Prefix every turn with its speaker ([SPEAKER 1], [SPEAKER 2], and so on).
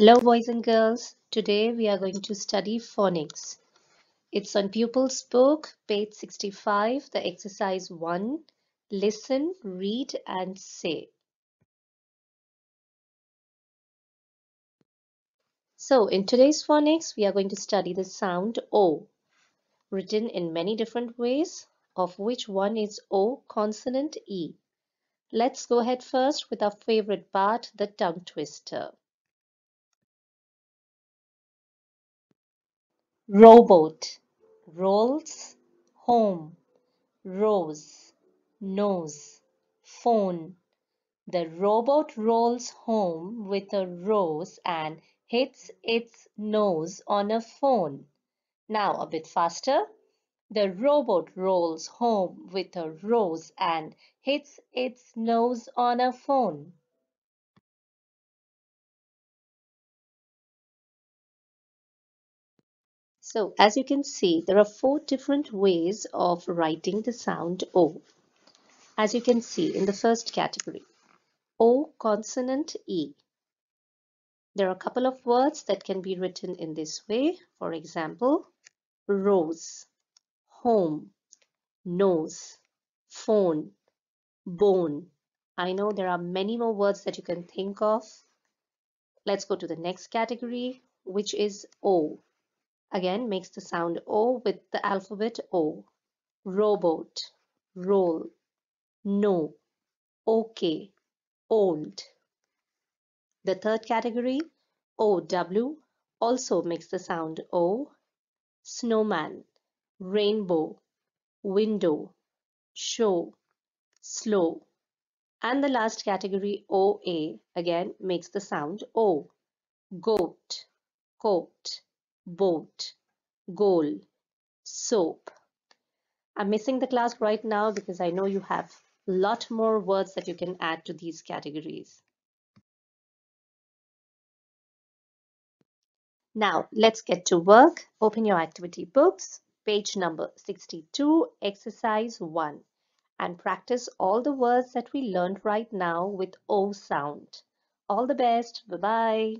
[SPEAKER 1] Hello boys and girls. Today we are going to study phonics. It's on pupils book page 65 the exercise 1 listen read and say. So in today's phonics we are going to study the sound O written in many different ways of which one is O consonant E. Let's go ahead first with our favorite part the tongue twister. Rowboat, rolls, home, rose, nose, phone. The robot rolls home with a rose and hits its nose on a phone. Now a bit faster. The robot rolls home with a rose and hits its nose on a phone. So as you can see, there are four different ways of writing the sound O. As you can see in the first category, O consonant E. There are a couple of words that can be written in this way. For example, rose, home, nose, phone, bone. I know there are many more words that you can think of. Let's go to the next category, which is O. Again, makes the sound O with the alphabet O. Robot, roll, no, okay, old. The third category, OW, also makes the sound O. Snowman, rainbow, window, show, slow. And the last category, OA, again makes the sound O. Goat, coat, boat, goal, soap. I'm missing the class right now because I know you have a lot more words that you can add to these categories. Now let's get to work. Open your activity books, page number 62, exercise 1 and practice all the words that we learned right now with O sound. All the best. Bye-bye.